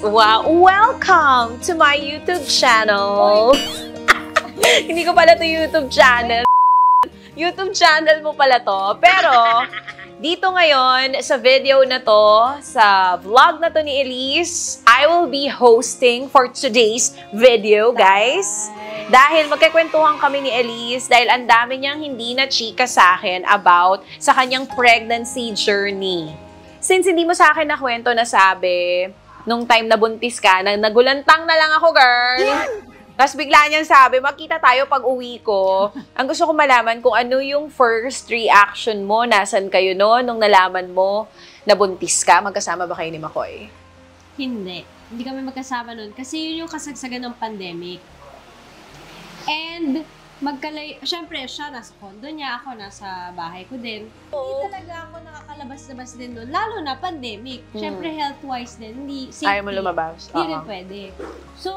Wow! Welcome to my YouTube channel! Hindi ko pala to YouTube channel. YouTube channel mo pala to. Pero, dito ngayon, sa video na to, sa vlog na to ni Elise, I will be hosting for today's video, guys. Dahil magkikwentuhan kami ni Elise dahil ang dami niyang hindi na chika sa akin about sa kanyang pregnancy journey. Since hindi mo sa akin nakwento na sabi, nung time na buntis ka, na nagulantang na lang ako, girl. Tapos bigla niyang sabi, magkita tayo pag uwi ko. Ang gusto ko malaman kung ano yung first reaction mo, nasan kayo no, nung nalaman mo na buntis ka, magkasama ba kayo ni Makoy? Hindi. Hindi kami magkasama nun. Kasi yun yung kasagsagan ng pandemic. And, magkalay... Siyempre, siya nasa condo niya, ako nasa bahay ko din. Hindi talaga ako nakakalabas-labas din doon. Lalo na pandemic. Hmm. Siyempre, health-wise din. Hindi, safety. Ayaw mo lumabas? Hindi rin Oo. pwede. So,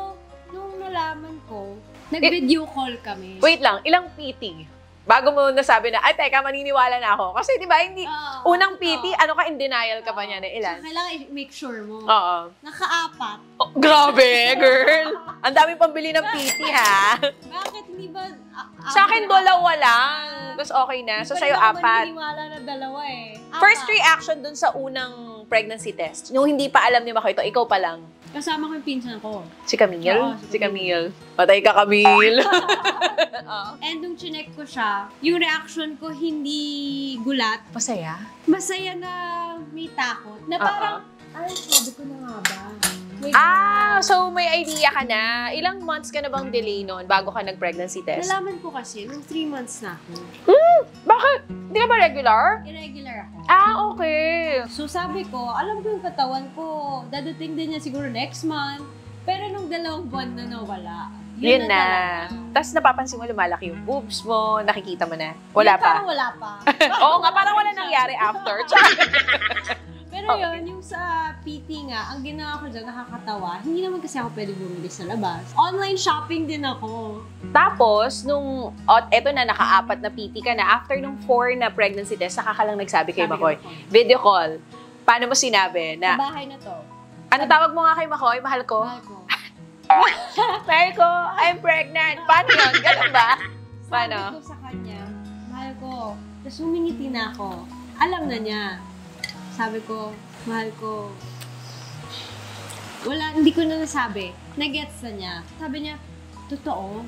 nung nalaman ko, nag-video call kami. Wait lang, ilang PT? Bago mo nasabi na, ay, teka, maniniwala na ako. Kasi di ba, hindi, Oo. unang PT, Oo. ano ka, in denial ka pa niya na ilan? So, kailangan i-make sure mo. Oo. Nakaapat. Oh, grabe, girl! Ang daming pambili ng PT, ha? Bakit hindi ba... Sa akin, dalawa lang. Tapos okay na. So, Hindi sa'yo, apat. maniniwala na dalawa eh. First reaction dun sa unang pregnancy test, yung hindi pa alam ni Mako ito, ikaw pa lang. Kasama ko yung pinsan ko. Si Camille? Oo, si si Camille. Patay ka, Camille. Oo. And nung chinek ko siya, yung reaction ko hindi gulat. Masaya? Masaya na may takot. Na parang, ay, sabi ko na nga ba? Ah, so may idea ka na. Ilang months ka na bang delay noon bago ka nag-pregnancy test? Nalaman ko kasi, nung 3 months na ako, Bakit? Hindi ka ba regular? irregular ako. Ah, okay. So sabi ko, alam ko yung katawan ko, dadating din niya siguro next month. Pero nung dalawang buwan na nawala, Yun, na. talaga. Tapos napapansin mo lumalaki yung boobs mo, nakikita mo na. Wala Yun, pa. Parang wala pa. Oo nga, parang wala nangyari after. Pero Okay. yun, yung sa PT nga, ang ginawa ko dyan, nakakatawa. Hindi naman kasi ako pwede bumili sa labas. Online shopping din ako. Tapos, nung, ot, eto na, nakaapat na PT ka na, after nung four na pregnancy test, saka ka lang nagsabi kay Sabi Makoy. ko, Video call. Paano mo sinabi Sa na, bahay na to. ano tawag mo nga kay Makoy? Mahal ko? Mahal ko. Mahal ko, I'm pregnant. Paano yun? Ganun ba? Sabi Paano? ko sa kanya, mahal ko. Tapos humingiti na ako. Alam na niya. Sabi ko, mahal ko. Wala, hindi ko na nasabi. Nagets na niya. Sabi niya, totoo?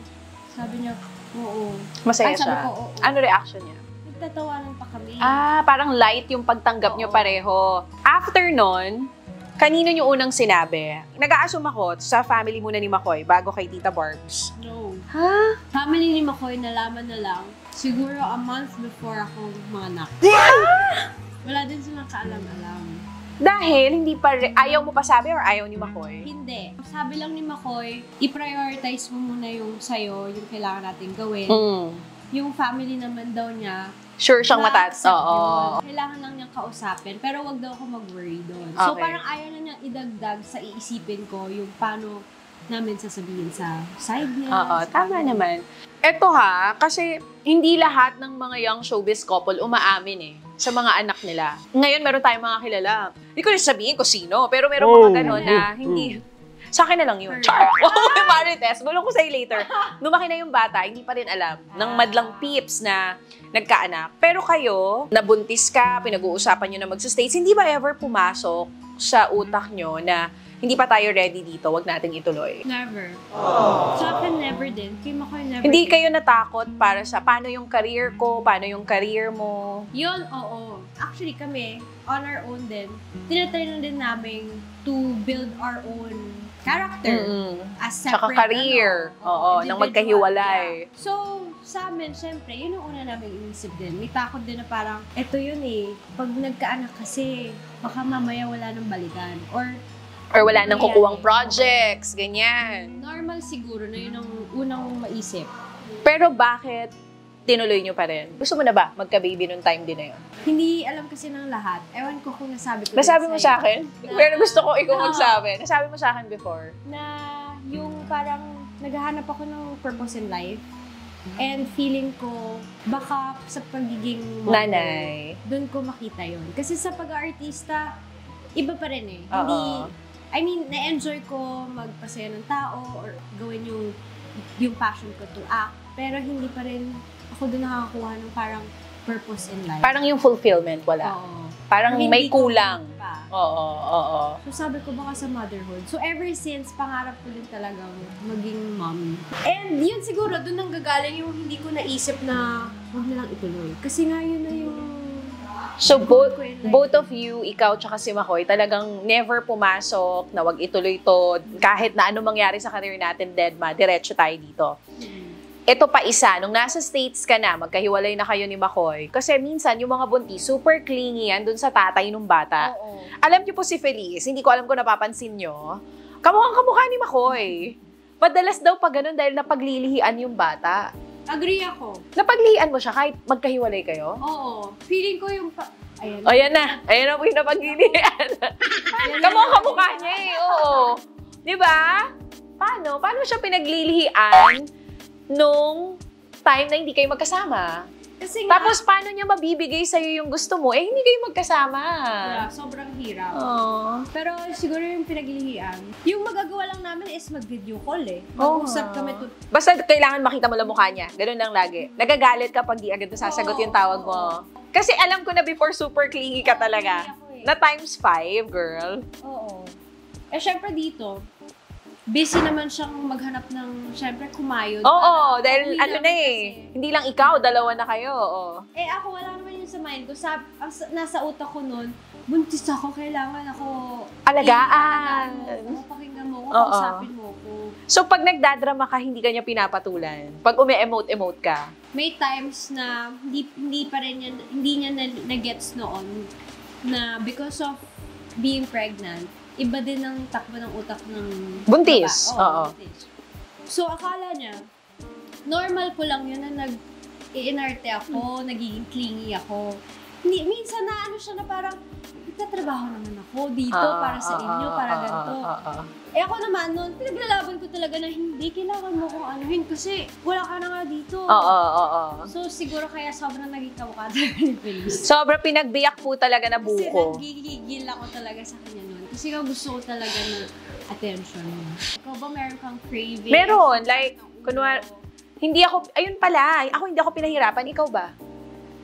Sabi niya, oo. Masaya Ay, siya. ko, oo. Ano reaction niya? Nagtatawanan pa kami. Ah, parang light yung pagtanggap niyo Oo. pareho. After nun, kanino niyo unang sinabi? Nag-a-assume ako sa family muna ni Makoy bago kay Tita Barbs. No. Ha? Family ni Makoy, nalaman na lang. Siguro a month before ako manganak. Wala din silang kaalam-alam. Dahil hindi pa, ayaw mo pa sabi or ayaw ni Makoy? Hindi. Sabi lang ni Makoy, i-prioritize mo muna yung sa'yo, yung kailangan natin gawin. Mm. Yung family naman daw niya, Sure siyang matat. Oo. Kailangan lang niyang kausapin, pero wag daw ako mag-worry doon. So Okay. parang ayaw na niyang idagdag sa iisipin ko yung paano namin sasabihin sa side niya. Oo, tama naman. Eto ha, kasi hindi lahat ng mga young showbiz couple umaamin eh sa mga anak nila. Ngayon, meron tayong mga kilala. Hindi ko rin sabihin kung sino, pero meron mga gano'n na hindi... Sa akin na lang yun. Char! Oh, Marites, bulong ko sa'yo later. Lumaki na yung bata, hindi pa rin alam ng madlang peeps na nagkaanak. Pero kayo, nabuntis ka, pinag-uusapan nyo na magsa-states, hindi ba ever pumasok sa utak nyo na hindi pa tayo ready dito, wag nating ituloy? Never. Sa akin, never din. Kay Makoy, never Hindi din. kayo natakot para sa paano yung career ko, paano yung career mo? Yun, oo. Actually, kami, on our own din, tinatry na din namin to build our own character. Mm-mm. as Tsaka separate, career. ano, Oo, nang individual, magkahiwalay. yeah. So, sa amin, syempre, yun ang una namin inisip din. May takot din na parang, eto yun eh, pag nagkaanak kasi, baka mamaya wala nang balikan. Or, Or wala nang kukuwang projects, ganyan. normal siguro na yun ang unang maisip. Pero bakit tinuloy nyo pa rin? Gusto mo na ba magka-baby nung time din na yun? Hindi alam kasi ng lahat. Ewan ko kung nasabi ko Nasabi mo sa akin? Na- Pero gusto ko ikaw Na- magsabi. Nasabi mo sa akin before. Na yung parang naghahanap ako ng purpose in life. And feeling ko, baka sa pagiging model, Nanay. doon ko makita yon Kasi sa pag-artista, iba pa rin eh. Oo. Hindi, I mean, na-enjoy ko magpasaya ng tao or gawin yung yung passion ko to act. Pero hindi pa rin ako doon nakakakuha ng parang purpose in life. Parang yung fulfillment, wala. Oo. Parang Hindi may kulang. pa. Oo, oo, oo. So sabi ko baka sa motherhood. So ever since, pangarap ko din talagang maging mom. And yun siguro, doon nang gagaling yung hindi ko naisip na huwag na lang ituloy. Kasi nga yun na yung... So both, both of you, ikaw tsaka si Makoy, talagang never pumasok na wag ituloy to. Kahit na ano mangyari sa career natin, dead ma, diretso tayo dito. Mm. Ito pa isa, nung nasa States ka na, magkahiwalay na kayo ni Makoy, kasi minsan yung mga buntis, super clingy yan dun sa tatay nung bata. Oo. Alam niyo po si Feliz, hindi ko alam kung napapansin niyo, kamukhang kamukha ni Makoy. Madalas daw pag ganun dahil napaglilihian yung bata. Agree ako. Napaglihian mo siya kahit magkahiwalay kayo? Oo. Feeling ko yung... Pa- Ayan. O yan na, ayan na po yung napaglilihian. Yan na. Kamukha kamukha niya eh, oo. Di ba? Paano? Paano siya pinaglilihian nung time na hindi kayo magkasama? Kasi nga, Tapos, paano niya mabibigay sa'yo yung gusto mo? Eh, hindi kayo magkasama. wala, sobrang hirap. Oh. Pero siguro yung pinaglilihian, yung magagawa lang namin is mag-video call eh. Mag-usap kami to. Basta kailangan makita mo lang mukha niya. Ganun lang lagi. Nagagalit ka pag di agad nasasagot Oo, yung tawag mo. Kasi alam ko na before super clingy ka talaga. Ako eh. Na times five, girl. Oo. Eh, syempre dito, busy naman siyang maghanap ng, syempre, kumayod. Oo, Para dahil uwi ano na eh. kasi. Hindi lang ikaw, dalawa na kayo. Oo. Eh, ako wala naman yun sa mind ko. Sa, ang, sa- nasa utak ko nun, buntis ako, kailangan ako... Alagaan. Eh, mo pakinggan mo ako, Oo. kausapin mo ako. So, pag nagdadrama ka, hindi ka niya pinapatulan. Pag ume-emote-emote ka. May times na hindi, hindi pa rin yan, hindi niya na, na-gets noon na because of being pregnant, iba din ang takbo ng utak ng Buntis. baba. Oo. buntis. So, akala niya, normal ko lang yun na nag iinarte ako, nagiging clingy ako. Hindi, minsan na ano siya na parang, nagtatrabaho naman ako dito Ah, para sa ah, inyo, ah, para ah, ganito. ah, ah, ah. Eh ako naman noon, pinaglalaban ko talaga na hindi, kailangan mo kong anuhin kasi wala ka na nga dito. Oo, oo, oo. So siguro kaya sobrang naging talaga ni Feliz. Sobra pinagbiyak po talaga na Kasi buko. nagigigil ako talaga sa kanya noon. Kasi nga gusto ko talaga na attention mo. Ikaw ba meron kang craving? Meron, like, kunwari- Hindi ako, ayun pala, ako hindi ako pinahirapan. Ikaw ba?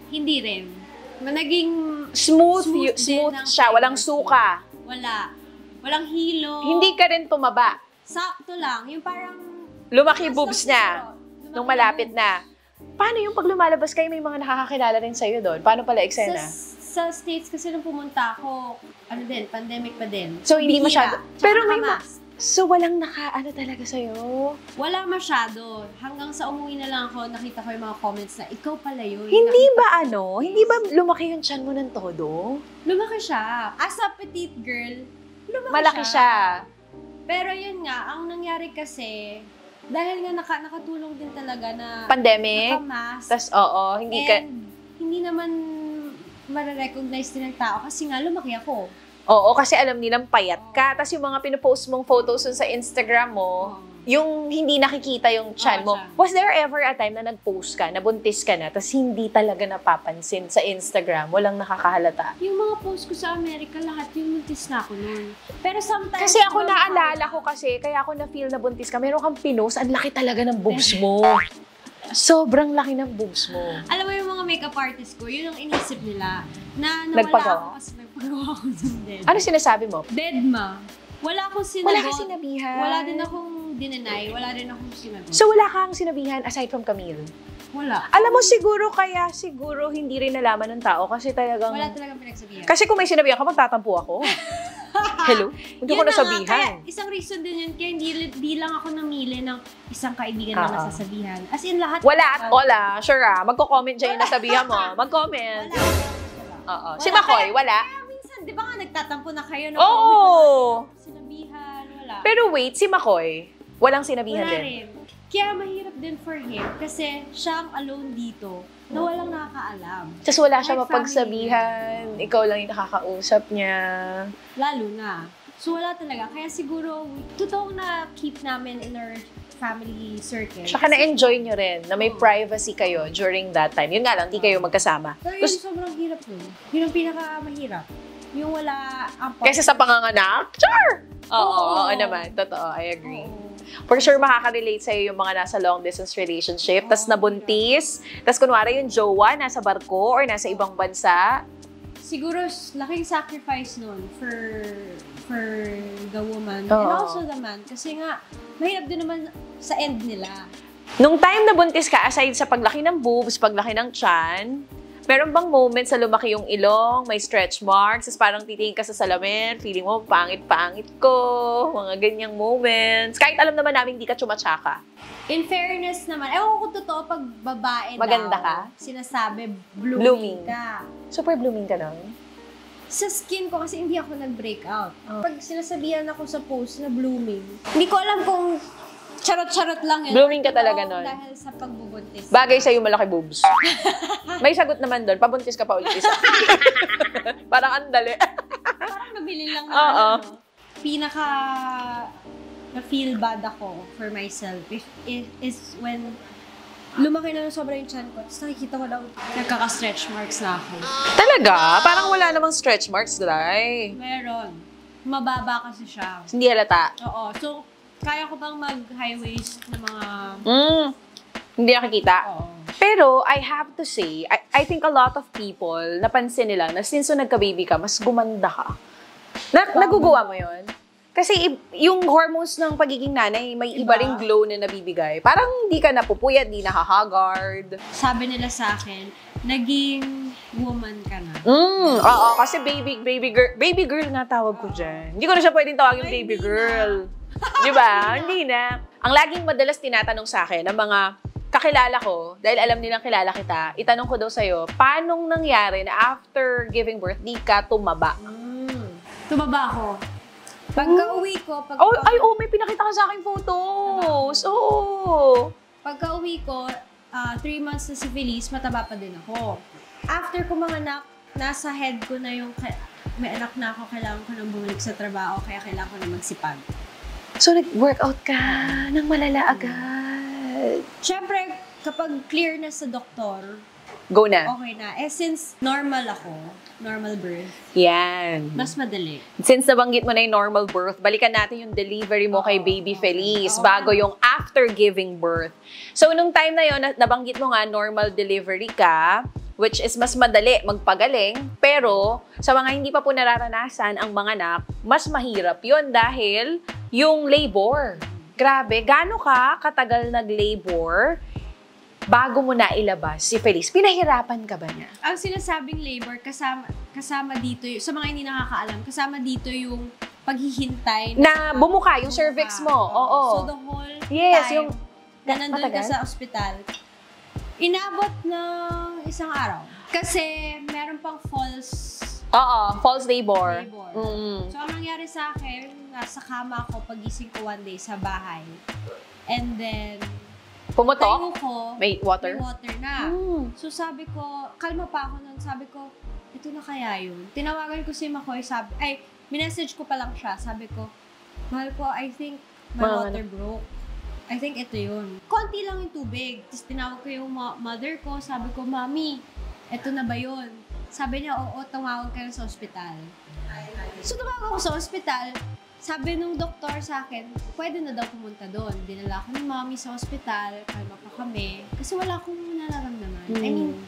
Hindi rin. Naging Smooth, Smooth smooth siya, walang suka. wala. Walang hilo. Hindi ka rin tumaba. Sakto lang. Yung parang... Lumaki boobs siguro. Lumaki nung malapit na. Paano yung pag lumalabas kayo, may mga nakakakilala rin sa'yo doon? Paano pala eksena? sa States kasi nung pumunta ako, ano din, pandemic pa din. So, hindi Bihira. masyado- Tsaka Pero may ma- nakamask. So, walang naka, ano talaga sa'yo? Wala masyado. Hanggang sa umuwi na lang ako, nakita ko yung mga comments na, ikaw pala yun. Hindi Nakita- ba ano? Hindi ba lumaki yung chan mo ng todo? Lumaki siya. As a petite girl, lumaki Malaki siya. Pero yun nga, ang nangyari kasi, dahil nga naka, nakatulong din talaga na Pandemic. nakamask. Tapos, oo, hindi ka... and hindi naman mare-recognize din ng tao kasi nga lumaki ako. Oo, kasi alam nilang payat ka. Tapos yung mga pinopost mong photos sa Instagram mo, Oo. yung hindi nakikita yung chan mo. Oo, chan. Was there ever a time na nagpost ka, nabuntis ka na, tapos hindi talaga napapansin sa Instagram? Walang nakakahalata? Yung mga post ko sa Amerika, lahat yung muntis na ako noon. Pero sometimes... Kasi ako naalala ko kasi, kaya ako na-feel na buntis ka, meron kang pinost, ang laki talaga ng boobs mo. Sobrang laki ng boobs mo. Alam mo yung mga makeup artist ko, yun ang inisip nila. Na nawala Nagpagawa? ako kasi nagpagawa ako sa dead. Ano sinasabi mo? Dead ma. Wala akong sinagot. Wala kang sinabihan. Wala din akong dinenay. Wala din akong sinagot. So wala kang sinabihan aside from Camille? wala. Alam mo siguro kaya siguro hindi rin nalaman ng tao kasi talagang... Wala talagang pinagsabihan. Kasi kung may sinabihan ka, magtatampo ako. Hello? Hindi ko na nasabihan. Kaya isang reason din yun, kaya hindi, di lang ako namili ng isang kaibigan na Ah. nasasabihan. As in, lahat. Wala at wala. Sure ah. Magko-comment dyan yung nasabihan mo. Mag-comment. Wala. Oo. Si. Makoy, wala. Kaya minsan, di ba nga nagtatampo na kayo? na Oo. na, Sinabihan, wala. Pero wait, si Makoy, walang sinabihan wala din. rin. Kaya mahirap din for him kasi siya ang alone dito na walang nakakaalam. Tapos wala siya Kahit mapagsabihan. Ikaw lang yung nakakausap niya. Lalo na. So wala talaga. Kaya siguro, totoong na keep namin in our family circle. Tsaka na-enjoy nyo rin na may Oo. privacy kayo during that time. Yun nga lang, di kayo magkasama. Pero yun, Gusto- sobrang hirap yun. Yun ang pinakamahirap. Yung wala ang Kaysa sa panganganak, sure! Oo, oo naman. Totoo, I agree. Oo. For sure, makaka-relate sa'yo yung mga nasa long distance relationship, tas Oo, nabuntis, tas kunwari yung jowa nasa barko or nasa ibang bansa. Siguro, laking sacrifice nun for for the woman and Oo. also the man. Kasi nga, mahirap din naman sa end nila. Nung time na buntis ka, aside sa paglaki ng boobs, paglaki ng chan, meron bang moment sa lumaki yung ilong, may stretch marks, tapos parang titingin ka sa salamin, feeling mo, pangit-pangit ko, mga ganyang moments. Kahit alam naman namin hindi ka chumatsaka. In fairness naman, ewan ko totoo pag babae Maganda daw, ka? sinasabi, blooming, Blooming. ka. Super blooming ka nun. Sa skin ko, kasi hindi ako nag-breakout. Oh. Pag sinasabihan ako sa post na blooming, hindi ko alam kung charot-charot lang yun. Blooming ka talaga nun. Dahil sa pagbubuntis. Bagay sa'yo malaki boobs. May sagot naman doon, pabuntis ka pa ulit isa. parang andali. Parang nabili lang na Oo. ano. Pinaka na-feel bad ako for myself if, if, is when lumaki na sobra yung chan ko. Tapos nakikita ko daw, nagkaka-stretch marks na ako. Talaga? Parang wala namang stretch marks, Dry. Meron. Mababa kasi siya. Hindi halata. Oo. So, kaya ko bang mag-high waist na mga... Mm. Hindi nakikita. Oo. Pero, I have to say, I, I think a lot of people, napansin nila na since so nagka-baby ka, mas gumanda ka. Na, naguguwa mo yon Kasi yung hormones ng pagiging nanay, may iba Iba. ring glow na nabibigay. Parang di ka napupuyat, di nakahagard. Sabi nila sa akin, naging woman ka na. Mm, oo, kasi baby, baby girl, baby girl nga tawag ko dyan. Hindi ko na siya pwedeng tawagin baby hindi girl. Di ba? Hindi na. Ang laging madalas tinatanong sa akin ng mga kakilala ko, dahil alam nilang kilala kita, itanong ko daw sa'yo, paanong nangyari na after giving birth, di ka tumaba? Mm. Tumaba ako. Pagka uwi ko, pagka, Oh, ay, oh, may pinakita ka sa akin photos. Oo. pagka uwi ko, ah, three months na si Feliz, mataba pa din ako. After ko mga anak, nasa head ko na yung, ka- may anak na ako, kailangan ko nang bumalik sa trabaho, kaya kailangan ko na magsipag. So, nag-workout ka ng malala agad. Siyempre, kapag clear na sa doktor, Go na. okay na. Eh, since normal ako, normal birth, Yan. mas madali. Since nabanggit mo na yung normal birth, balikan natin yung delivery mo kay Oo, Baby oo. Feliz Oo. bago yung after giving birth. So, nung time na yon na- nabanggit mo nga normal delivery ka, which is mas madali magpagaling, pero sa mga hindi pa po nararanasan ang mga anak, mas mahirap yon dahil yung labor. Grabe, gaano ka katagal nag-labor bago mo na ilabas si Feliz? Pinahirapan ka ba niya? Ang sinasabing labor, kasama, kasama dito, y- sa mga hindi nakakaalam, kasama dito yung paghihintay Na bumuka yung bumuka. cervix mo. Oo. So the whole Yes, time yung na nandun ka matagal? sa ospital, inabot ng isang araw. Kasi meron pang false Oo, false labor. labor. Mm. So, ang nangyari sa akin, nasa kama ako pagising ko one day sa bahay. And then, Pumutok? ko, May water? may water na. Mm. So sabi ko, kalma pa ako nun. Sabi ko, ito na kaya yun. Tinawagan ko si Makoy, sabi, ay, minessage ko pa lang siya. Sabi ko, mahal ko, I think my Mga- water broke. I think ito yun. Konti lang yung tubig. Tapos tinawag ko yung mother ko. Sabi ko, Mami, ito na ba yun? Sabi niya, oo, tumawag ka na sa ospital. So tumawag ako sa ospital. Sabi nung doktor sa akin, pwede na daw pumunta doon. Dinala ko ni mami sa ospital, kalma pa kami. Kasi wala akong nararamdaman. I mean,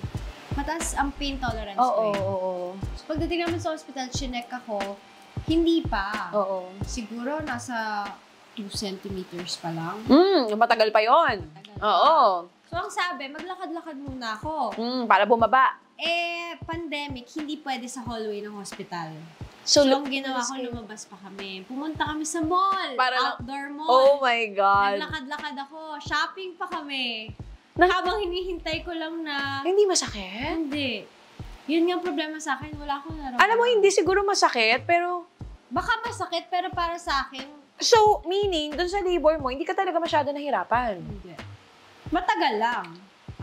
mataas ang pain tolerance Oo, ko oo, eh. oo. So, pagdating namin sa ospital, chinek ako, hindi pa. Oo. Siguro nasa 2 centimeters pa lang. Mm, matagal pa yon. Tagal pa. Oo. So, ang sabi, maglakad-lakad muna ako. Mm, para bumaba. Eh, pandemic, hindi pwede sa hallway ng hospital. So, So, ang ginawa ko, lumabas pa kami. Pumunta kami sa mall. Para outdoor mall. Oh my God. Naglakad-lakad ako. Shopping pa kami. Na- Habang hinihintay ko lang na, Hindi masakit? hindi. Yun nga problema sa akin. Wala akong nararamdaman. Alam mo, hindi siguro masakit, pero... Baka masakit, pero para sa akin, So, meaning, dun sa labor mo, hindi ka talaga masyado nahirapan. hindi. Matagal lang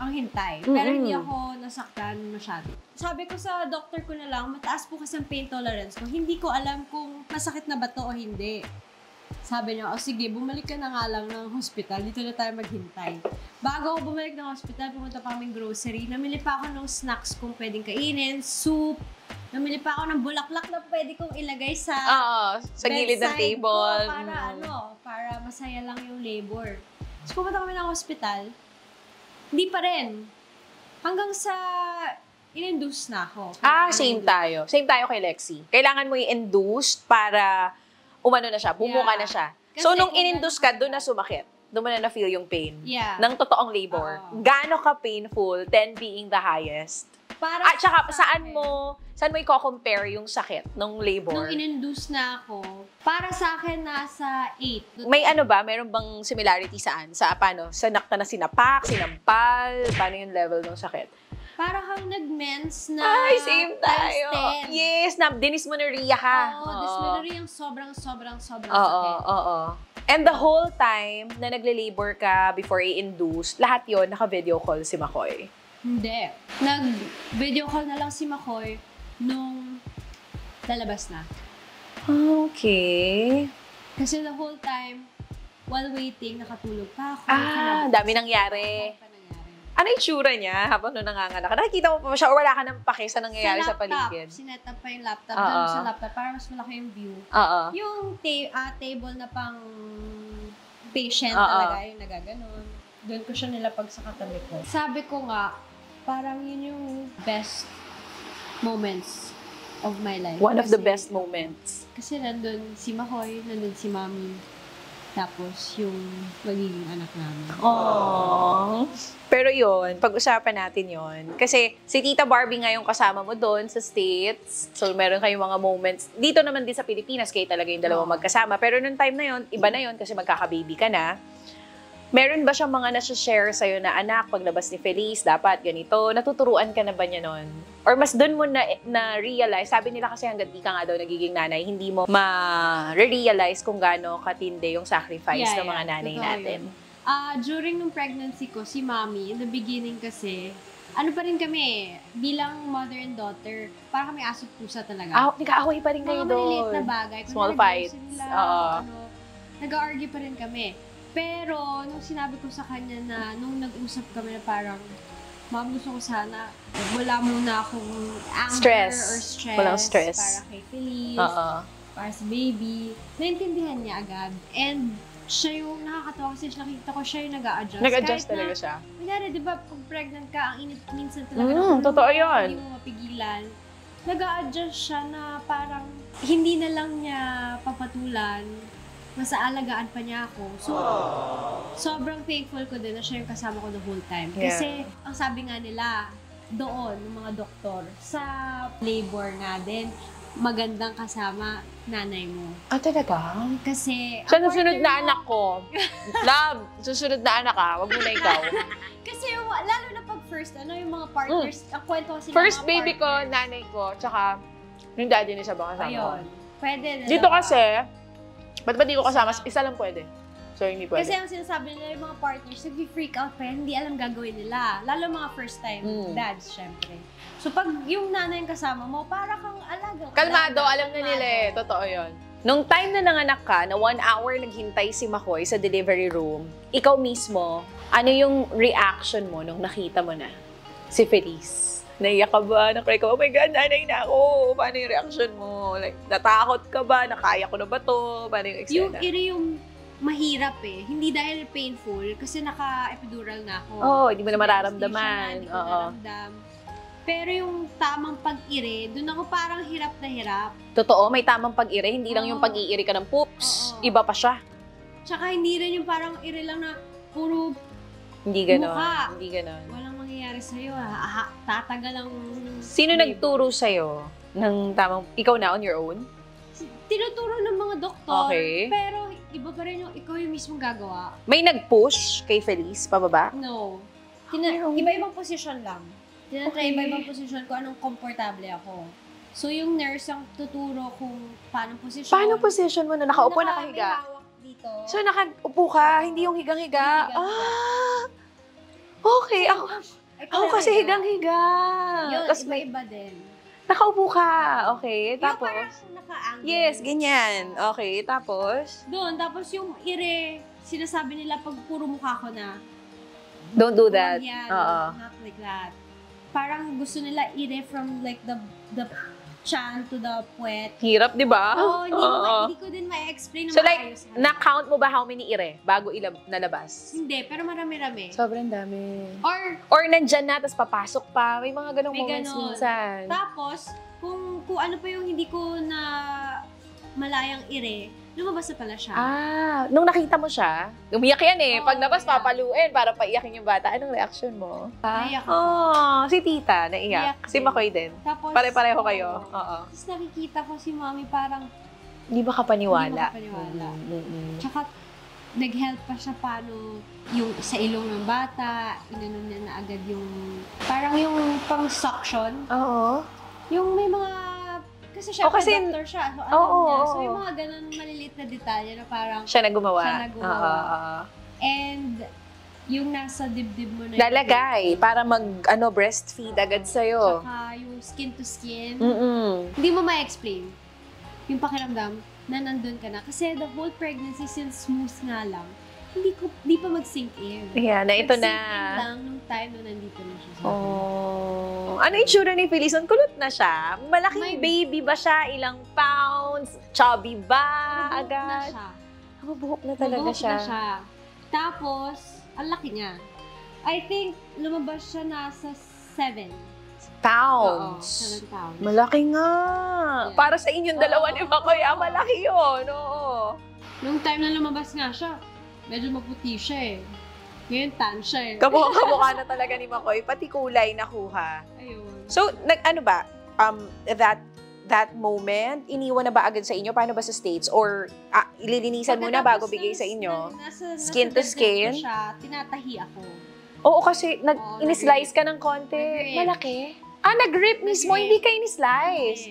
ang hintay. Pero Mm-mm. hindi ako nasaktan masyado. Sabi ko sa doctor ko na lang, mataas po kasi ang pain tolerance ko. Hindi ko alam kung masakit na ba to o hindi. Sabi niya, o sige, bumalik ka na nga lang ng hospital. Dito na tayo maghintay. Bago ako bumalik ng hospital, pumunta pa kaming grocery. Namili pa ako ng snacks kung pwedeng kainin, soup, Namili pa ako ng bulaklak na pwede kong ilagay sa Oo, sa gilid ng table. Ko para Mm. ano, para masaya lang yung labor. So, pumunta kami ng hospital. Hindi pa rin. Hanggang sa in-induce na ako. Ah, same tayo. Same tayo kay Lexi. Kailangan mo i-induce para umano na siya, bumuka Yeah. na siya. Kasi so, nung in-induce ka, doon na sumakit. Doon mo na na-feel yung pain. Yeah. Ng totoong labor. Oo. Gaano ka painful, 10 being the highest. Para At saka, sa saan mo, saan mo i-compare yung sakit ng labor? Nung in-induce na ako, para sa akin, nasa 8. May ano ba? Meron bang similarity saan? Sa paano? Sa nakta na sinapak, sinampal? Paano yung level ng sakit? Para kang nag-mens na Ay, same tayo. 10. Yes, na dysmenorrhea ka. Oo, dysmenorrhea yung sobrang, sobrang, sobrang Oo, sakit. oo. And the whole time na nagle-labor ka before i-induce, lahat yon naka-video call si Makoy. Hindi. Nag-video call na lang si Makoy nung lalabas na. Okay. Kasi the whole time, while waiting, nakatulog pa ako. Ah, dami nangyari. Dami nangyari. Ano yung tsura niya habang nung nanganganak ka? Nakikita mo pa siya o wala ka ng pake sa nangyayari sa, laptop, paligid? sinet up pa yung laptop. Doon sa laptop, para mas malaki yung view. Oo. Yung ta- ah, table na pang patient Oo. talaga, yung nagaganon. Doon ko siya nilapag sa katabi ko. Sabi ko nga, parang yun yung best moments of my life. One of the Kasi- best moments. Kasi nandun si Mahoy, nandun si Mami. Tapos yung magiging anak namin. Aww. Pero yun, pag-usapan natin yon Kasi si Tita Barbie nga yung kasama mo doon sa States. So, meron kayong mga moments. Dito naman din sa Pilipinas, kayo talaga yung dalawang Oo. magkasama. Pero nung time na yon iba na yon kasi magkaka-baby ka na. Meron ba siyang mga nasa-share sa'yo na anak, paglabas ni Feliz, dapat ganito? Natuturuan ka na ba niya nun? Or mas doon mo na, na-realize, sabi nila kasi hanggang di ka nga daw nagiging nanay, hindi mo ma-realize kung gaano katindi yung sacrifice Yeah, ng mga yeah. nanay natin. yun. Ah, during nung pregnancy ko, si Mami, in the beginning kasi, ano pa rin kami, bilang mother and daughter, parang kami aso pusa talaga. Ah, nag-aaway pa rin kayo mga maliliit doon. na bagay. Small fights. lang, Oo. Ano, nag-argue pa rin kami. Pero, nung sinabi ko sa kanya na, nung nag-usap kami na parang, Ma'am, gusto ko sana, wala muna akong anger Stress. or stress. Walang stress. Para kay Feliz, Oo. para sa baby. Naintindihan niya agad. And, siya yung nakakatawa kasi nakikita ko siya yung nag-a-adjust. Nag-adjust Kahit talaga na, siya. Kunyari, di ba, pag pregnant ka, ang init minsan talaga. Mm, ulo totoo yun. Hindi mo mapigilan. Nag-a-adjust siya na parang hindi na lang niya papatulan. Nasa alagaan pa niya ako. So, sobrang thankful ko din na siya yung kasama ko the whole time. Yeah. Kasi, ang sabi nga nila, doon, ng mga doktor, sa labor nga din, magandang kasama nanay mo. Ah, talaga? Kasi, Siya nasunod partner na mo- anak ko. Love, susunod na anak ka. Wag mo na ikaw. Kasi lalo na pag first, ano yung mga partners, ang kwento kasi ng Mm. First baby ko, partners. nanay ko, tsaka yung daddy ni Sabang kasama. ko. Ayun. Pwede na. Dito kasi, ba't ba di ko kasama? Isa lang pwede. So, hindi pwede. Kasi ang sinasabi nila yung mga partners, nag-freak out pa yan, hindi alam gagawin nila. Lalo mga first time Mm. dads, syempre. So pag yung nanay yung kasama mo, para kang alagang Kalmado, alaga, alam na nila eh. Totoo yon. Nung time na nanganak ka, na one hour naghintay si Makoy sa delivery room, ikaw mismo, ano yung reaction mo nung nakita mo na si Feliz? Naiyak ka ba? Nakry ka, oh my God, nanay na ako. Paano yung reaction mo? Like, natakot ka ba? Nakaya ko na ba to? Paano yung Yung eksena? iri yung mahirap eh. Hindi dahil painful, kasi naka-epidural na ako. Oo, oh, hindi mo na mararamdaman. Hindi ko Oo. naramdam. Pero yung tamang pag-iri, doon ako parang hirap na hirap. Totoo, may tamang pag-iri. Hindi lang yung Oo. pag-iiri ka ng poops. Oo. Iba pa siya. Tsaka hindi rin yung parang iri lang na puro Hindi ganon. Mukha. Hindi ganon. Sa'yo. Ha, ha, tatagal ang... Sino labor. nagturo sa'yo ng tamang, ikaw na on your own? Tinuturo ng mga doktor. Okay. Pero iba pa rin yung ikaw yung mismong gagawa. May nag-push kay Feliz pababa? No. Tina- Ayaw. iba-ibang posisyon lang. Tinatry Okay. iba-ibang posisyon ko anong komportable ako. So, yung nurse ang tuturo kung paano posisyon. Paano position mo na nakaupo, Naka- nakahiga? Dito. So, nakaupo ka, hindi yung higang-higa. Higang-higa. Ah! Okay, ako, Ay, ako kasi higang-higa. Yun, Tapos may, iba-iba din. nakaupo ka. Okay, Yung tapos? parang naka-angle. Yes, ganyan. Okay, tapos? Doon, tapos yung ire, sinasabi nila pag puro mukha ko na, Don't do that. Yan. Oo. Not like that. Parang gusto nila ire from like the the chan to the puwet. Hirap, di ba? Oo, hindi, ko, Oo. ma- hindi ko din ma-explain na So like, na-count mo ba how many ire bago ilab nalabas? Hindi, pero marami-rami. Sobrang dami. Or, Or nandyan na, tapos papasok pa. May mga ganong May moments ganon. minsan. tapos, kung, kung ano pa yung hindi ko na malayang ire, lumabas na pala siya. Ah, nung nakita mo siya, umiyak yan eh. Oo, Pag nabas, umiyak. papaluin para paiyakin yung bata. Anong reaction mo? Naiyak ako. Oh, si tita, naiyak. Naiyak Si din. Makoy din. Tapos, Pare-pareho oo. kayo. Oo. Tapos nakikita ko si mami parang, Hindi ba kapaniwala? Hindi makapaniwala. Mm, mm, mm. tsaka nag-help pa siya paano yung sa ilong ng bata, inanon niya na agad yung, parang yung pang suction. Oo. Yung may mga, kasi siya, Oh, kasi- doctor siya, so alam Oo, niya. So yung mga ganun maliliit na detalye na parang, Siya na gumawa. Siya na gumawa. Oo, oo. and yung nasa dibdib mo na Lalagay para mag ano breastfeed agad sa'yo. Tsaka yung skin to skin. Mm-mm. Hindi mo ma-explain yung pakiramdam na nandun ka na. Kasi the whole pregnancy, since smooth nga lang, hindi ko, hindi pa mag-sink in. Yeah, na ito na. in lang nung time na nandito na siya sa. Oh. Ano yung tsura ni Feliz? Ang kulot na siya. Malaking May- baby ba siya? Ilang pounds? Chubby ba? Mabuhok na Agad? siya. Mabuhok na talaga Mabuhok siya. na siya. Tapos, ang laki niya. I think, lumabas siya nasa 7. Pounds. Oo, 7 pounds. Malaki nga. Yeah. Para sa inyong dalawa Oo. ni Makoy, ah, malaki yun. Oo. Nung time na lumabas nga siya, medyo maputi siya eh. Ngayon, tan siya eh. Kamukha na talaga ni Makoy. Pati kulay nakuha. Ayun. So, nag, ano ba? Um, that that moment, iniwan na ba agad sa inyo? Paano ba sa States? Or ah, ililinisan muna bago bigay sa inyo? na- nasa, Skin nasa to skin? siya, tinatahi ako. Oo, kasi nag, Oo, in-slice ka ng konti. Nag-rip. Malaki. Ah, nag-rip mismo. Nag-rip. Hindi ka in-slice.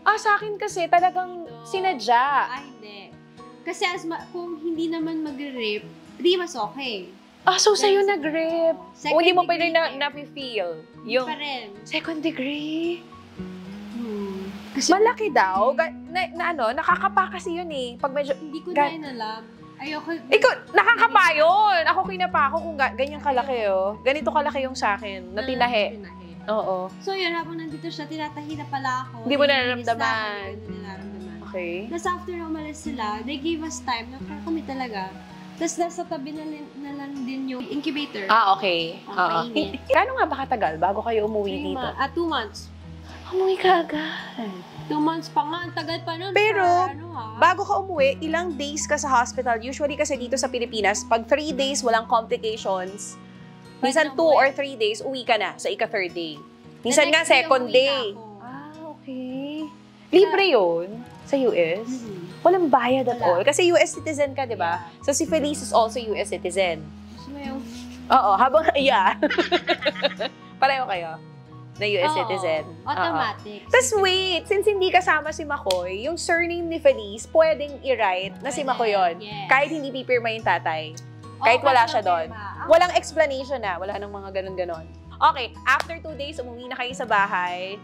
Ah, sa akin kasi talagang Ito. sinadya. Ah, hindi. Kasi as ma- kung hindi naman mag-rip, di mas okay. Ah, so sa'yo Second- nag-rip. Second O hindi mo pa rin na, na-feel. Yung pa rin. second degree. Hmm. Kasi Malaki daw. Ga- na, na ano, nakakapa kasi yun eh. Pag medyo, hindi ko Ga- na inalam. Ayoko. ikaw, nakakapa yun. Ako kinapa ako kung ga- ganyan kalaki oh. Ganito kalaki yung sa akin, na tinahe. tinahe. Oo. So yun, habang nandito siya, tinatahi na pala ako. Hindi mo nararamdaman. Hindi ko nararamdaman. Okay. Tapos after na umalis sila, they gave us time na kami talaga. Tapos nasa tabi na, lin- na lang din yung incubator. Ah, okay. Ang Oo. mainit. Kano nga ba katagal bago kayo umuwi Three dito? months. Ah, two months. Umuwi ka agad. Two months pa nga. Ang tagal pa nun. Pero, sa ano, ha? Bago ka umuwi, ilang days ka sa hospital? Usually kasi dito sa Pilipinas, pag three days walang complications, minsan na two umuwi. or three days, uwi ka na sa ika-third day. The Minsan nga next day, second umuwi na day. ako. Ah. Libre yun sa US? Mhm. Walang bayad at Wala. all. Kasi US citizen ka, di ba? So si Felice is also US citizen. Yung... Oo, habang, yeah. Pareho kayo na US Oo, citizen. Automatic. Tapos wait, since hindi kasama si Makoy, yung surname ni Felice, pwedeng i-write na si. Makoy yun. Yes. Kahit hindi pipirma yung tatay. Kahit wala siya doon. pirma. Walang explanation na. Wala nang mga ganun-ganon. Okay, after two days, umuwi na kayo sa bahay.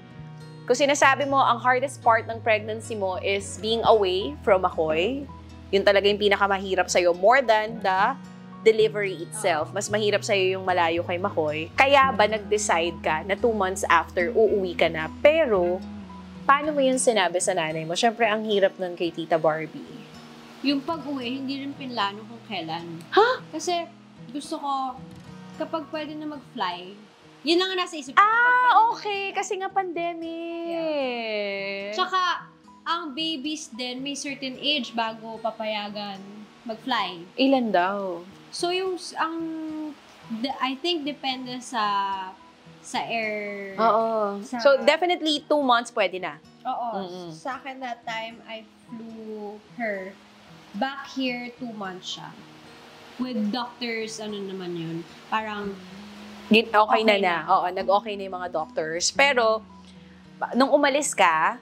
Kung sinasabi mo, ang hardest part ng pregnancy mo is being away from Makoy. Yun talaga yung pinakamahirap sa'yo. More than the delivery itself. Mas mahirap sa'yo yung malayo kay Makoy. Kaya ba nag-decide ka na two months after, uuwi ka na? Pero, paano mo yun sinabi sa nanay mo? Siyempre, ang hirap nun kay Tita Barbie. Yung pag-uwi, hindi rin pinlano kung kailan. Ha? Kasi gusto ko, kapag pwede na mag-fly, yun lang ang nasa isip ko. Ah, okay. Kasi nga pandemic. Tsaka, ang babies din, may certain age bago papayagan mag-fly. Ilan daw? So, yung, ang, the- I think depende sa, sa air. Oo. Sa- So, definitely two months pwede na. Oo. Mm-mm. Sa akin that time, I flew her back here two months siya. With doctors, ano naman yun, parang, Okay, na Okay na. na. Oo, nag-okay na yung mga doctors. Pero, nung umalis ka,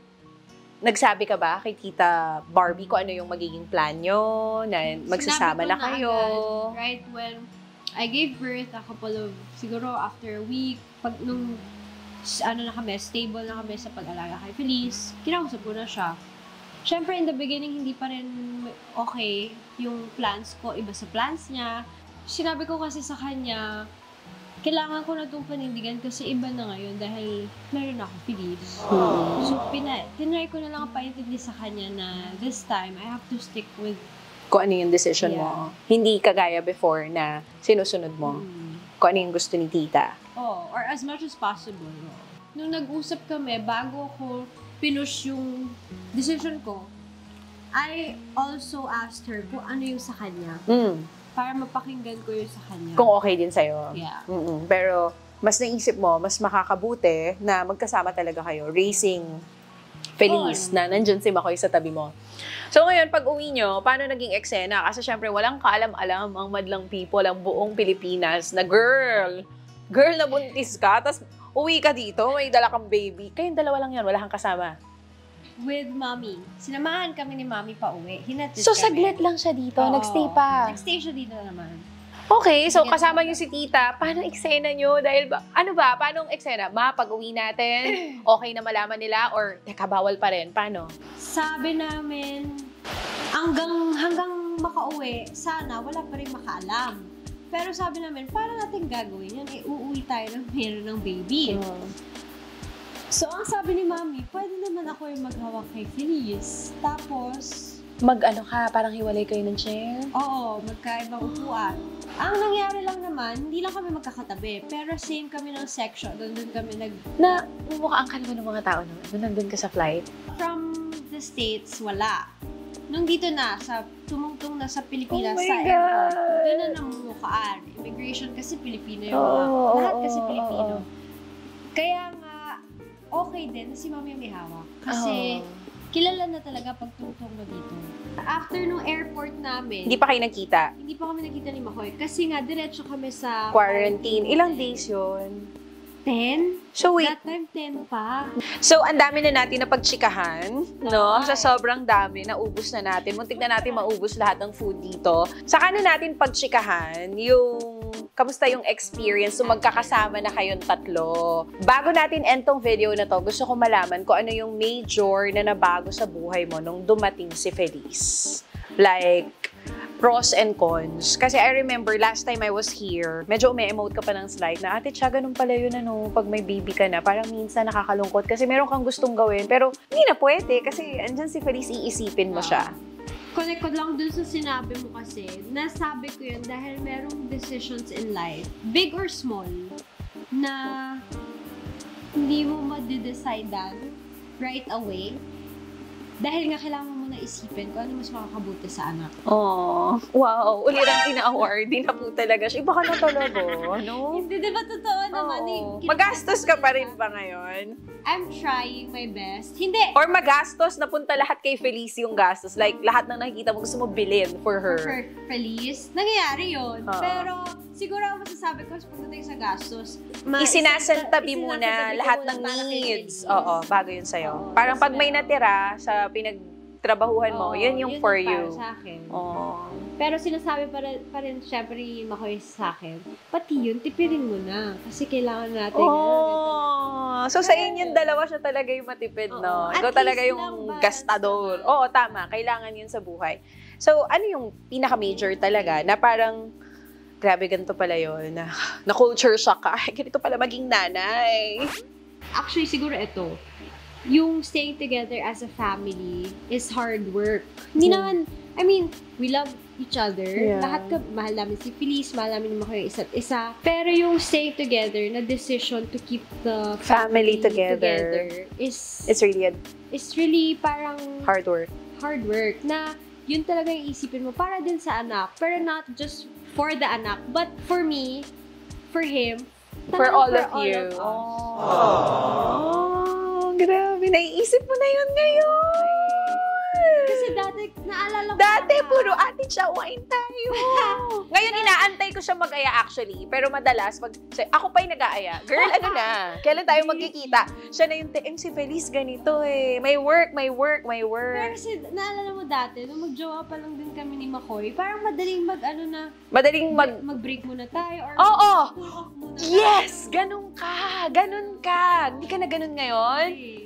nagsabi ka ba kay Tita Barbie kung ano yung magiging plan nyo? Na magsasama na ko kayo? agad, right when I gave birth, a couple of, siguro after a week, pag nung, ano na kami, stable na kami sa pag-alaga kay Felice, kinausap ko na siya. Siyempre, in the beginning, hindi pa rin okay yung plans ko, iba sa plans niya. Sinabi ko kasi sa kanya, kailangan ko na itong panindigan kasi iba na ngayon dahil meron ako Philips. Hmm. So, pina, tinry ko na lang paintindi sa kanya na this time, I have to stick with Kung ano yung decision mo. Hindi kagaya before na sinusunod mo. Hmm. Kung ano yung gusto ni tita. Oh, or as much as possible. Nung nag-usap kami, bago ko pinush yung decision ko, I also asked her kung ano yung sa kanya. Mm. Para mapakinggan ko yung sa kanya. Kung okay din sa'yo. Yeah. Mm-mm. Pero, mas naisip mo, mas makakabuti na magkasama talaga kayo. Racing Feliz Oo. na nandyan si Makoy sa tabi mo. So ngayon, pag uwi nyo, paano naging eksena? Kasi syempre, walang kaalam-alam ang madlang people, ang buong Pilipinas na girl, girl na buntis ka, tapos uwi ka dito, may dala kang baby. Kayong dalawa lang yan, wala kang kasama. With mommy. Sinamahan kami ni mommy pa uwi. Hinatid So kami. saglit lang siya dito, Oo. nagstay pa. Nagstay siya dito naman. Okay, so kasama niyo si tita. Paano eksena niyo? Dahil ba, ano ba, paano ang eksena? Ma, pag uwi natin, okay na malaman nila or teka, bawal pa rin? Paano? Sabi namin, hanggang, hanggang makauwi, sana wala pa rin makaalam. Pero sabi namin, para natin gagawin yan, eh, uuwi tayo ng meron ng baby. So, ang sabi ni Mami, pwede naman ako yung maghawak kay Feliz. Tapos, Mag-ano ka, parang hiwalay kayo ng chair? oo, magkaibang upuan. Ang nangyari lang naman, hindi lang kami magkakatabi, pero same kami ng section. Doon doon kami nag... Na, mumukhaan ka naman ng mga tao naman. Nung nandun ka sa flight. From the States, wala. Nung dito na, sa tumungtong na sa Pilipinas, Oh sa airport, doon na namumukhaan. Immigration kasi Pilipino yung mga, lahat kasi Pilipino. oo. Kaya nga, okay din na si Mami ang may hawak. Kasi, Oh. kilala na talaga pag tungtong mo dito. After nung airport namin, Hindi pa kayo nagkita. hindi pa kami nakita ni Makoy. Kasi nga, diretso kami sa Quarantine. Ilang days yun? 10? So wait, That time, 10 pa. so ang dami na natin na pagtsikahan, no? Okay. Sa sobrang dami, naubos na natin. Muntik na natin maubos lahat ng food dito. Saka na natin pagtsikahan yung kamusta yung experience so magkakasama na kayong tatlo. Bago natin end tong video na to, gusto ko malaman kung ano yung major na nabago sa buhay mo nung dumating si Feliz. Like, pros and cons. Kasi I remember last time I was here, medyo umi-emote ka pa ng slide na, ate, siya, ganun pala yun, ano, pag may baby ka na. Parang minsan nakakalungkot kasi meron kang gustong gawin, pero hindi na pwede kasi andyan si Feliz, iisipin mo siya. Connect ko lang dun sa sinabi mo kasi, nasabi ko yun dahil merong decisions in life, big or small, na hindi mo ma-decidean right away. Dahil nga kailangan isipin kung ano mas makakabuti sa anak. Oh, wow. Ulirang ina-award. Di na po talaga siya. Iba ka na talaga, no? Hindi, di ba totoo naman? eh, Oo. kinakasama Magastos ka pa rin ba ngayon? I'm trying my best. Hindi. Or magastos, napunta lahat kay Feliz yung gastos. Like, lahat ng nakikita mo gusto mo bilhin for her. For Feliz. Nangyayari yun. Oo. Pero, siguro ang masasabi ko is pagdating sa gastos, ma- Isinasantabi muna ko lahat ng needs. Oo, bago yun sa'yo. Oo, Parang pag may na- natira sa pinagtrabahuhan mo, Oo, yun yung for para you. sa akin. Oh. Pero sinasabi pa rin, pa rin syempre ni Makoy sa akin, pati yun, tipirin mo na. Kasi kailangan natin. Oh, so sa inyong dalawa siya talaga yung matipid, Oo. no? At Ikaw talaga yung balance gastador. naman. Oo, tama. Kailangan yun sa buhay. So, ano yung pinaka-major talaga na parang, grabe, ganito pala yun. Na, na culture shock ka. Ay, ganito pala maging nanay. Actually, siguro ito. Yung staying together as a family is hard work. Hindi Hmm. naman, I mean, we love each other. Yeah. Lahat ka, mahal namin si Feliz, mahal namin ni Makoy isa't isa. Pero yung staying together na decision to keep the Family together. is, It's really a is really parang hard work. hard work na yun talaga yung isipin mo para din sa anak. Pero not just for the anak, but for me, for him, For all of all you. of us. Oh, grabe. Naiisip mo na yun ngayon. Kasi dati, naalala ko Dati, na- puro ate siya, wain tayo. Ngayon, inaantay ko siya mag-aya actually. Pero madalas, pag, say, ako pa yung nag-aaya. Girl, ano na? Kailan tayo magkikita? Siya na yung, TM si Feliz ganito eh. May work, may work, may Pero work. kasi, naalala mo dati, nung magjowa pa lang din kami ni Makoy, parang madaling mag, ano na, Madaling mag... mag-break muna tayo, or Oo! off muna Yes! Ganun ka! Ganun ka! Hindi ka na ganun ngayon? tayo.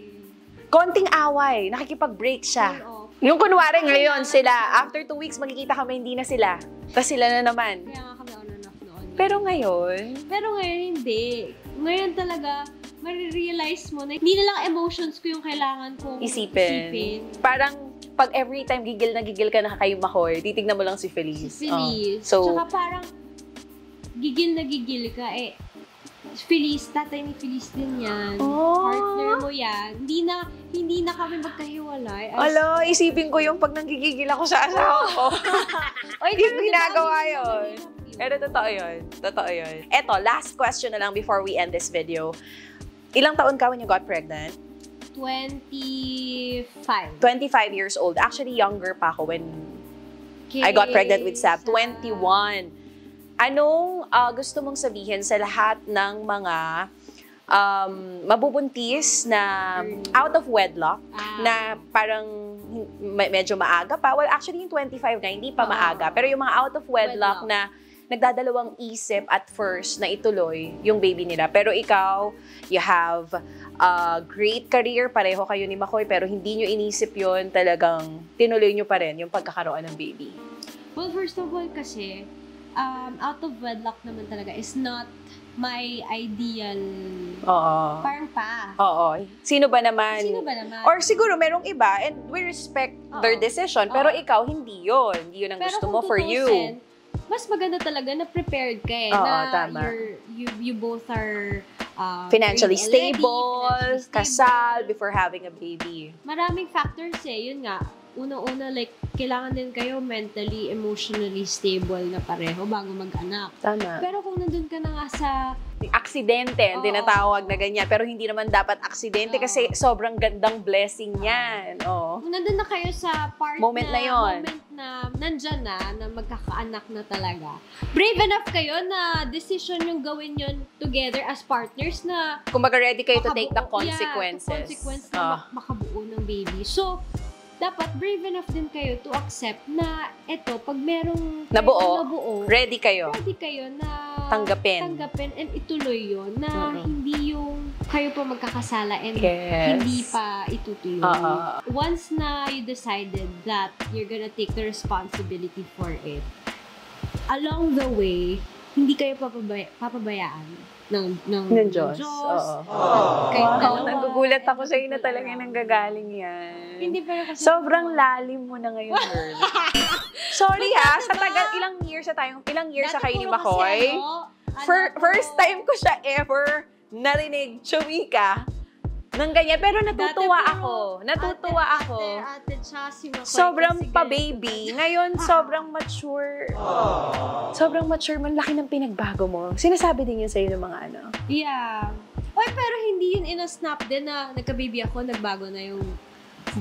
Konting away, nakikipag-break siya. Off. Yung kunwari ngayon sila, after two weeks magkikita kami, hindi na sila. Tapos sila na naman. Kaya nga kami on and off noon. Pero ngayon, Pero ngayon, hindi. Ngayon talaga, marirealize mo na hindi na lang emotions ko yung kailangan kong Isipin. isipin. parang pag every time gigil na gigil ka na kay Makoy, titignan mo lang si Si Feliz. Feliz. Oh. So, Tsaka parang, gigil na gigil ka, eh, Feliz, tatay ni Feliz din yan. Oh. Partner mo yan. Hindi na, hindi na kami magkahiwalay. As- Ala, isipin ko yung pag nanggigigil ako sa asawa ko. Oy, pero ginagawa yun. Pero totoo yun. Totoo yun. Eto, last question na lang before we end this video. Ilang taon ka when you got pregnant? 25. 25 years old. Actually, younger pa ako when Kay I got pregnant with Sab. sa- 21. Anong ah, gusto mong sabihin sa lahat ng mga um, mabubuntis na out of wedlock Ah, na parang me- medyo maaga pa. Well, actually, yung 25 na, hindi pa Oo. maaga. Pero yung mga out of wedlock, Wedlock. na nagdadalawang isip at first na ituloy yung baby nila. Pero ikaw, you have a great career. Pareho kayo ni Makoy, pero hindi nyo inisip yon talagang tinuloy nyo pa rin yung pagkakaroon ng baby. Well, first of all kasi, um, out of wedlock naman talaga is not my ideal Oo. parang pa. Oo. Sino ba naman? Sino ba naman? Or siguro merong iba and we respect their Oo. decision. Pero Oo. ikaw, hindi yon Hindi yun ang Pero gusto kung mo for you. tutuusin, Mas maganda talaga na prepared ka eh. Oo, na tama. You're, you, you both are um, Financially ready, stable, financially stable. kasal, before having a baby. Maraming factors eh. Yun nga, unang-una, like, kailangan din kayo mentally, emotionally stable na pareho bago mag-anak. Tama. Pero kung nandun ka na nga sa Aksidente, Oo. tinatawag na ganyan. Pero hindi naman dapat aksidente Oo. kasi sobrang gandang blessing yan. Oo. kung nandun na kayo sa part Moment na yun. moment na nandyan na, na magkakaanak na talaga. Brave enough kayo na decision yung gawin yun together as partners na Kumbaga ready kayo to take the consequences. Yeah, the consequence na Ah. mak- makabuo ng baby. So, dapat brave enough din kayo to accept na eto, pag merong Nabuo. nabuo ready kayo. ready kayo na Tanggapin. tanggapin and ituloy yun na Mm-mm. hindi yung kayo pa magkakasala and Yes. hindi pa itutuloy. Oo. Once na you decided that you're gonna take the responsibility for it, along the way, hindi kayo papabay- papabayaan ng, ng, Ng Diyos. Oo. Kayong Wow, dalawa. nagugulat ako sa na talaga nanggagaling yan. Hindi pero kasi... Sobrang lalim mo na ngayon, girl. Sorry ha, sa tagal, ilang years sa tayong, ilang years sa kayo ni Makoy. ano, ano, first time ko siya ever narinig, chumika, ng ganyan. Pero natutuwa Dati ako. Natutuwa ate, ako. Ate, ate, tsaka si Makoy Sobrang pa-baby. Ngayon, sobrang mature. Sobrang mature. Malaki ng pinagbago mo. Sinasabi din yun sa'yo ng mga ano. Yeah. Oy, pero hindi yun ina-snap din na nagka-baby ako, nagbago na yung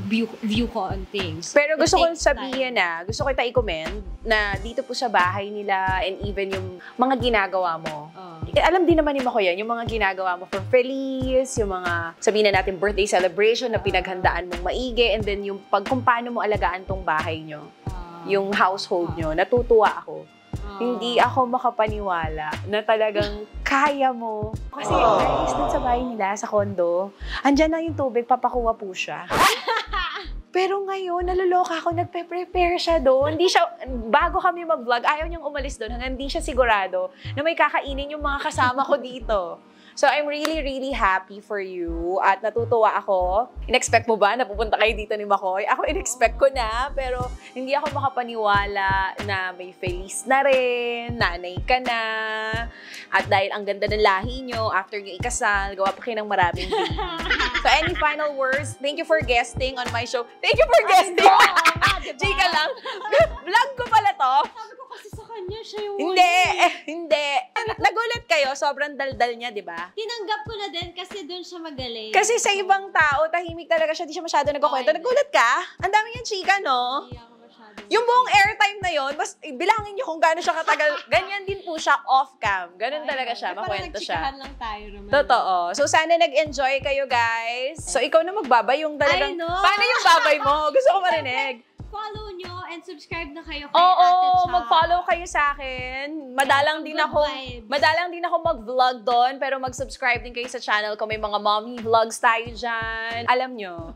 view, view ko on things. Pero It gusto ko sabihin na, gusto ko ita i-commend na dito po sa bahay nila and even yung mga ginagawa mo. Oh. Eh, alam din naman ni Mako yan, yung mga ginagawa mo for Feliz, yung mga, sabihin na natin, birthday celebration na pinaghandaan mong maigi, and then yung pag kung paano mo alagaan tong bahay nyo, Ah. yung household nyo, natutuwa ako. Ah. Hindi ako makapaniwala na talagang kaya mo. Kasi guys, dun sa bahay nila, sa condo, andyan na yung tubig, papakuha po siya. Pero ngayon, naluloka ako, nagpe-prepare siya doon. Hindi siya, bago kami mag-vlog, ayaw niyang umalis doon hanggang hindi siya sigurado na may kakainin yung mga kasama ko dito. So, I'm really, really happy for you. At natutuwa ako. In-expect mo ba na pupunta kayo dito ni Makoy? Ako, in-expect ko na. Pero hindi ako makapaniwala na may Feliz na rin, nanay ka na. At dahil ang ganda ng lahi nyo, after nyo ikasal, gawa pa kayo ng maraming baby. So, any final words? Thank you for guesting on my show. Thank you for guesting! diba? Chika lang. Vlog ko pala to. Sabi ko kasi sa kanya, siya yung Hindi, eh, hindi. Nagulat kayo, sobrang daldal niya, di ba? Tinanggap ko na din kasi doon siya magaling. Kasi sa ibang tao, tahimik talaga siya, di siya masyado nagkukwento. Nagulat ka? Ang dami niyang chika, no? Hindi ako Yung buong airtime na yon, mas bilangin niyo kung gaano siya katagal. Ganyan din po siya off-cam. Ganun talaga siya, makwento siya. lang tayo naman. Totoo. So, sana nag-enjoy kayo, guys. So, ikaw na magbabay yung talagang... I know. Paano yung babay mo? Gusto ko marinig. Follow nyo and subscribe na kayo kay Oo, Ate Cha. mag-follow kayo sa akin. Madalang din ako, vibes. madalang din ako mag-vlog doon, pero mag-subscribe din kayo sa channel ko. May mga mommy vlogs tayo dyan. Alam nyo,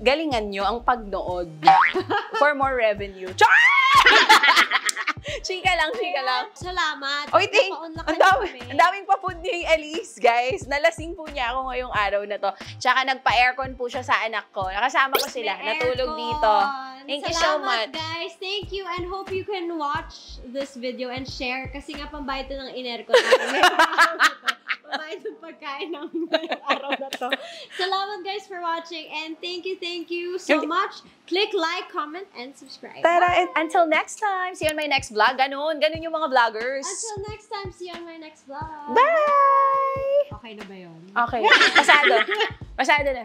galingan nyo ang pagnood for more revenue. Char! chika lang, chika lang. Salamat. Oy, thank, ang dami, ang daming pa-food ni Elise, guys. Nalasing po niya ako ngayong araw na to. Tsaka nagpa-aircon po siya sa anak ko. Nakasama ko sila. May Natulog aircon. dito. Thank you so Salamat, much. guys. Thank you and hope you can watch this video and share kasi nga pambayad to ng in-aircon Pambayad ng pagkain ngayong araw na to. Salamat guys for watching and thank you, thank you so much. Click like, comment, and subscribe. Tara, and until next time. See you on my next vlog. Ganun. Ganun yung mga vloggers. Until next time, see you on my next vlog. Bye! Okay na ba yun? Okay. Pasado. Pasado na.